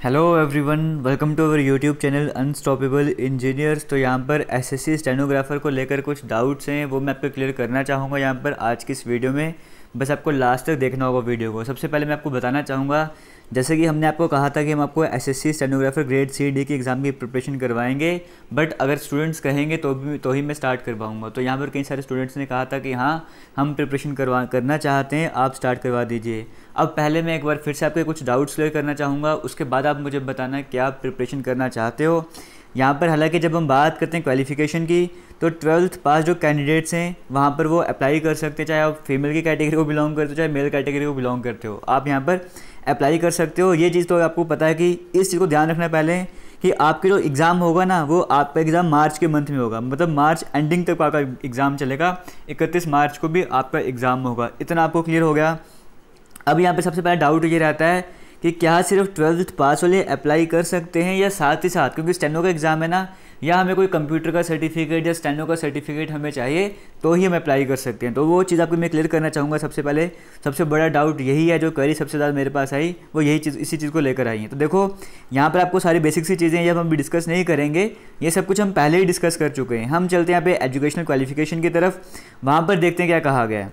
Hello everyone welcome to our YouTube channel unstoppable engineers तो यहाँ पर एसएससी स्टेनोग्राफर को लेकर कुछ डाउट्स हैं, वो मैं आपको क्लियर करना चाहूँगा यहाँ पर आज की इस वीडियो में। बस आपको लास्ट तक देखना होगा वीडियो को। सबसे पहले मैं आपको बताना चाहूँगा, जैसे कि हमने आपको कहा था कि हम आपको SSC stenographer grade C D की एग्ज़ाम की प्रिपरेशन करवाएँगे बट अगर स्टूडेंट्स कहेंगे तो भी तो ही मैं स्टार्ट करवाऊँगा। तो यहाँ पर कई सारे स्टूडेंट्स ने कहा था कि हाँ हम प्रिपरेशन करवा करना चाहते हैं, आप स्टार्ट करवा दीजिए। अब पहले मैं एक बार फिर से आपके कुछ डाउट्स क्लियर करना चाहूँगा, उसके बाद आप मुझे बताना क्या आप प्रिपरेशन करना चाहते हो। यहाँ पर हालाँकि जब हम बात करते हैं क्वालिफिकेशन की तो ट्वेल्थ पास जो कैंडिडेट्स हैं, वहाँ पर वो अप्लाई कर सकते हैं, चाहे आप फीमेल की कैटेगरी को बिलोंग करते हो, चाहे मेल कैटेगरी को बिलोंग करते हो। आप यहाँ पर अप्लाई कर सकते हो। ये चीज़ तो आपको पता है कि इस चीज़ को ध्यान रखना पहले कि आपके जो एग्ज़ाम होगा ना, वो आपका एग्ज़ाम मार्च के मंथ में होगा। मतलब मार्च एंडिंग तक आपका एग्ज़ाम चलेगा। इकतीस मार्च को भी आपका एग्ज़ाम होगा। इतना आपको क्लियर हो गया। अब यहाँ पर सबसे पहला डाउट ये रहता है कि क्या सिर्फ़ ट्वेल्थ पास वाले अप्लाई कर सकते हैं या साथ ही साथ? क्योंकि स्टेनो का एग्ज़ाम है ना, या हमें कोई कंप्यूटर का सर्टिफिकेट या स्टेनो का सर्टिफिकेट हमें चाहिए तो ही हम अप्लाई कर सकते हैं। तो वो चीज़ आपको मैं क्लियर करना चाहूँगा सबसे पहले। सबसे बड़ा डाउट यही है, जो करी सबसे ज़्यादा मेरे पास आई, वो यही चीज़, इसी चीज़ को लेकर आई है। तो देखो, यहाँ पर आपको सारी बेसिक सी चीज़ें जब हम डिस्कस नहीं करेंगे, ये सब कुछ हम पहले ही डिस्कस कर चुके हैं। हम चलते हैं यहाँ पे एजुकेशनल क्वालिफिकेशन की तरफ़। वहाँ पर देखते हैं क्या कहा गया है।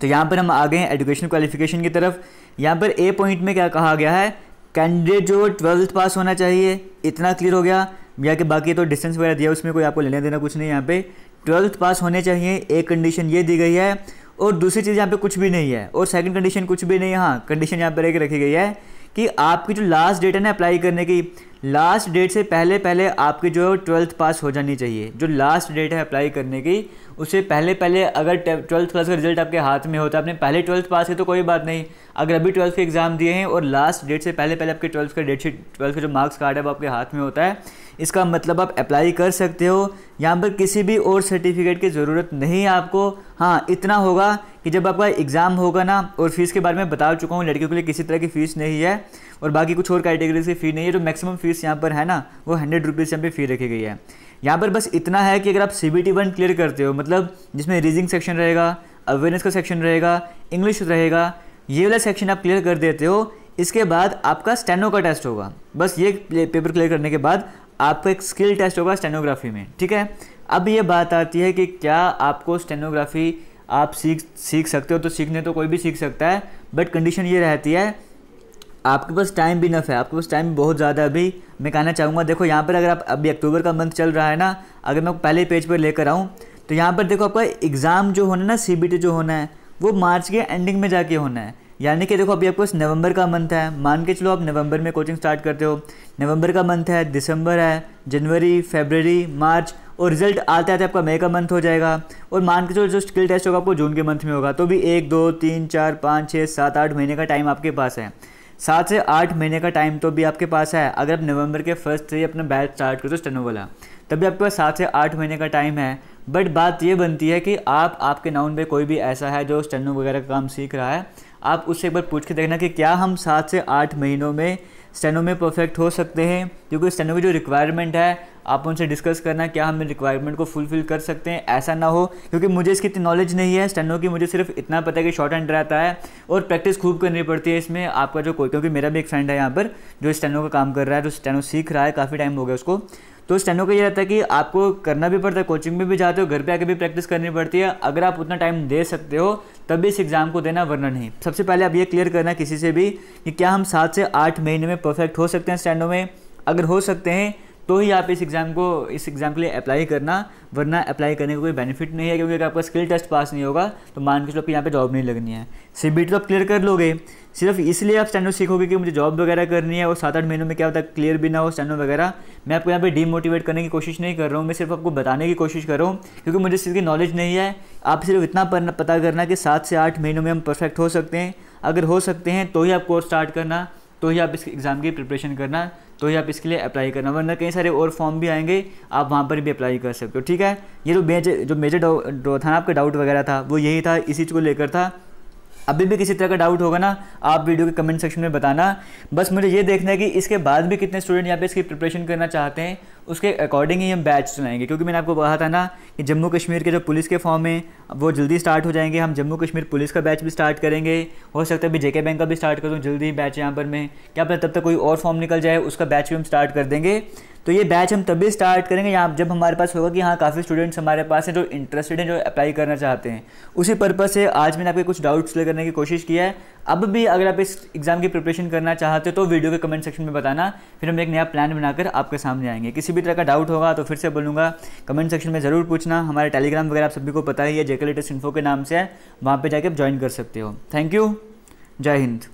तो यहाँ पर हम आ गए एजुकेशन क्वालिफिकेशन की तरफ़। यहाँ पर ए पॉइंट में क्या कहा गया है? कैंडिडेट जो ट्वेल्थ पास होना चाहिए, इतना क्लियर हो गया। या कि बाकी तो डिस्टेंस वगैरह दिया, उसमें कोई आपको लेना देना कुछ नहीं यहाँ पे। ट्वेल्थ पास होने चाहिए, एक कंडीशन ये दी गई है। और दूसरी चीज़ यहाँ पे कुछ भी नहीं है। और सेकंड कंडीशन कुछ भी नहीं, है हाँ कंडीशन यहाँ पर एक रखी गई है कि आपकी जो लास्ट डेट है ना अप्लाई करने की लास्ट डेट से पहले पहले आपकी जो ट्वेल्थ पास हो जानी चाहिए। जो लास्ट डेट है अप्लाई करने की उससे पहले पहले अगर ट्वेल्थ क्लास का रिज़ल्ट आपके हाथ में होता है आपने पहले ट्वेल्थ पास है तो कोई बात नहीं। अगर अभी ट्वेल्थ के एग्ज़ाम दिए हैं और लास्ट डेट से पहले पहले आपके ट्वेल्थ का डेट शीट ट्वेल्थ का जो मार्क्स कार्ड है वो आपके हाथ में होता है, इसका मतलब आप अप्लाई कर सकते हो। यहाँ पर किसी भी और सर्टिफिकेट की ज़रूरत नहीं है आपको। हाँ इतना होगा कि जब आपका एग्ज़ाम होगा ना, और फ़ीस के बारे में बता चुका हूँ, लड़कियों के लिए किसी तरह की फ़ीस नहीं है। और बाकी कुछ और कैटेगरीज की फ़ी नहीं है, जो मैक्सिमम फ़ीस यहाँ पर है ना, वो हंड्रेड रुपीज़ यहाँ पर फ़ी रखी गई है। यहाँ पर बस इतना है कि अगर आप C B T one clear करते हो मतलब जिसमें रीजिंग सेक्शन रहेगा अवेयरनेस का सेक्शन रहेगा इंग्लिश रहेगा, ये वाला सेक्शन आप क्लियर कर देते हो, इसके बाद आपका स्टेनो का टेस्ट होगा। बस ये पेपर क्लियर करने के बाद आपका एक स्किल टेस्ट होगा स्टेनोग्राफी में, ठीक है? अब ये बात आती है कि क्या आपको स्टेनोग्राफी आप सीख सीख सकते हो तो सीखने तो कोई भी सीख सकता है बट कंडीशन ये रहती है आपके पास टाइम भी नफ है, आपके पास टाइम बहुत ज़्यादा अभी। मैं कहना चाहूँगा, देखो, यहाँ पर अगर आप अभी अक्टूबर का मंथ चल रहा है ना, अगर मैं पहले पेज पर लेकर आऊँ तो यहाँ पर देखो आपका एग्ज़ाम जो होना ना सीबीटी जो होना है, वो मार्च के एंडिंग में जाके होना है। यानी कि देखो, अभी आपको नवंबर का मंथ है। मान के चलो, आप नवंबर में कोचिंग स्टार्ट करते हो। नवंबर का मंथ है, दिसंबर है, जनवरी फेबररी मार्च, और रिज़ल्ट आते आते आपका मई का मंथ हो जाएगा। और मान के चलो, जो स्किल टेस्ट होगा, आपको जून के मंथ में होगा। तो भी एक, दो, तीन, चार, पाँच छः सात, आठ महीने का टाइम आपके पास है। सात से आठ महीने का टाइम तो भी आपके पास है। अगर आप नवंबर के फ़र्स्ट से ही अपना बैच स्टार्ट करते हो स्टेनो वाला तभी आपके पास सात से आठ महीने का टाइम है। बट बात ये बनती है कि आप, आपके नाउन में कोई भी ऐसा है जो स्टेनो वगैरह का काम सीख रहा है, आप उससे एक बार पूछ के देखना कि क्या हम सात से आठ महीनों में स्टेनो में परफेक्ट हो सकते हैं? क्योंकि स्टेनो की जो रिक्वायरमेंट है आप उनसे डिस्कस करना क्या हम रिक्वायरमेंट को फुलफिल कर सकते हैं, ऐसा ना हो, क्योंकि मुझे इसकी इतनी नॉलेज नहीं है स्टेनो की मुझे सिर्फ़ इतना पता है कि शॉर्ट हैंड रहता है और प्रैक्टिस खूब करनी पड़ती है इसमें, आपका जो कोई, क्योंकि मेरा भी एक फ्रेंड है यहाँ पर, जो स्टेनो का काम कर रहा है, जो स्टेनो सीख रहा है, काफ़ी टाइम हो गया उसको। तो स्टेनो का ये रहता है कि आपको करना भी पड़ता है कोचिंग में भी जाते हो, घर पे आके भी प्रैक्टिस करनी पड़ती है, अगर आप उतना टाइम दे सकते हो, तब भी इस एग्ज़ाम को देना, वरना नहीं। सबसे पहले आप ये क्लियर करना किसी से भी कि क्या हम सात से आठ महीने में परफेक्ट हो सकते हैं स्टैंडो में। अगर हो सकते हैं तो ही आप इस एग्ज़ाम को, इस एग्ज़ाम के लिए अप्लाई करना, वरना अप्लाई करने का कोई बेनिफिट नहीं है, क्योंकि अगर आपका स्किल टेस्ट पास नहीं होगा तो मान के चलो आपको यहाँ पे जॉब नहीं लगनी है। सी बी तो आप क्लियर कर लोगे। सिर्फ़ इसलिए आप स्टैंडो सीखोगे कि मुझे जॉब वगैरह करनी है, और सात आठ महीनों में क्या होता है क्लियर भी ना हो स्टैंडो वगैरह। मैं आपको यहाँ पे डीमोटिवेट करने की कोशिश नहीं कर रहा हूँ, मैं सिर्फ़ आपको बताने की कोशिश कर रहा हूँ, क्योंकि मुझे इसकी नॉलेज नहीं है। आप सिर्फ़ इतना पता करना कि सात से आठ महीनों में हम परफेक्ट हो सकते हैं। अगर हो सकते हैं तो ही आप कोर्स स्टार्ट करना तो ही आप इस एग्ज़ाम की प्रिपरेशन करना। तो ही आप इसके लिए अप्लाई करना। वरना कई सारे और फॉर्म भी आएँगे, आप वहाँ पर भी अप्लाई कर सकते हो, ठीक है? ये जो मेजर जो मेजर था ना, आपका डाउट वगैरह था, वो यही था, इसी चीज़ को लेकर था। अभी भी किसी तरह का डाउट होगा ना, आप वीडियो के कमेंट सेक्शन में बताना। बस मुझे ये देखना है कि इसके बाद भी कितने स्टूडेंट यहाँ पे इसकी प्रिपरेशन करना चाहते हैं, उसके अकॉर्डिंग ही हम बैच चलाएँगे। क्योंकि मैंने आपको कहा था ना कि जम्मू कश्मीर के जो पुलिस के फॉर्म है, वो जल्दी स्टार्ट हो जाएँगे। हम जम्मू कश्मीर पुलिस का बैच भी स्टार्ट करेंगे। हो सकता है अभी जेके बैंक का भी स्टार्ट कर जल्दी बैच यहाँ पर मैं। क्या पता तब तक कोई और फॉर्म निकल जाए, उसका बैच भी हम स्टार्ट कर देंगे। तो ये बैच हम तभी स्टार्ट करेंगे यहाँ जब हमारे पास होगा कि हाँ काफ़ी स्टूडेंट्स हमारे पास हैं जो इंटरेस्टेड हैं, जो अप्लाई करना चाहते हैं। उसी पर्पज़ से आज मैंने आपके कुछ डाउट्स क्लियर करने की कोशिश किया है। अब भी अगर आप इस एग्ज़ाम की प्रिपरेशन करना चाहते हो तो वीडियो के कमेंट सेक्शन में बताना। फिर हम एक नया प्लान बनाकर आपके सामने आएँगे। किसी भी तरह का डाउट होगा तो फिर से बोलूँगा। कमेंट सेक्शन में ज़रूर पूछना। हमारे टेलीग्राम वगैरह आप सभी को पता ही है जेके लेटेस्ट इन्फो के नाम से है। वहाँ पर जाकर आप ज्वाइन कर सकते हो। थैंक यू जय हिंद।